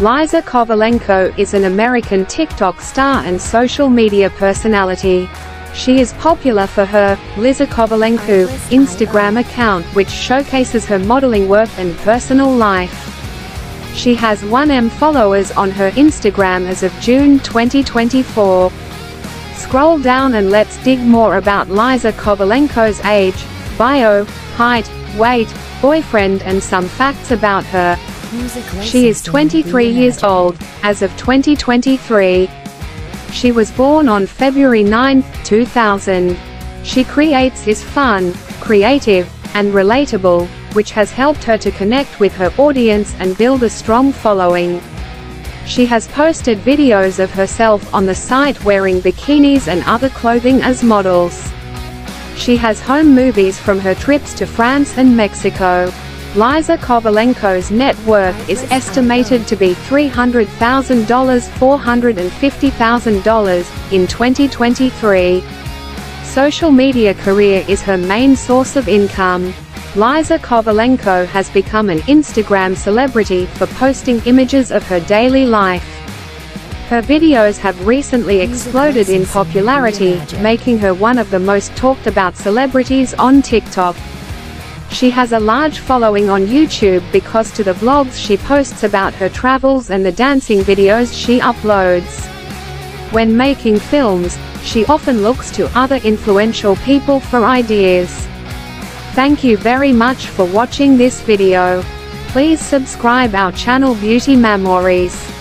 Liza Kovalenko is an American TikTok star and social media personality. She is popular for her Liza Kovalenko Instagram account which showcases her modeling work and personal life. She has 1M followers on her Instagram as of June 2024. Scroll down and let's dig more about Liza Kovalenko's age, bio, height, weight, boyfriend and some facts about her. She is 23 years old, as of 2023. She was born on February 9, 2000. She creates is fun, creative, and relatable, which has helped her to connect with her audience and build a strong following. She has posted videos of herself on the site wearing bikinis and other clothing as models. She has home movies from her trips to France and Mexico. Liza Kovalenko's net worth is estimated to be $300,000 $450,000 in 2023. Social media career is her main source of income. Liza Kovalenko has become an Instagram celebrity for posting images of her daily life. Her videos have recently exploded in popularity, making her one of the most talked about celebrities on TikTok. She has a large following on YouTube because to the vlogs she posts about her travels and the dancing videos she uploads. When making films, she often looks to other influential people for ideas. Thank you very much for watching this video. Please subscribe our channel Beauty Memories.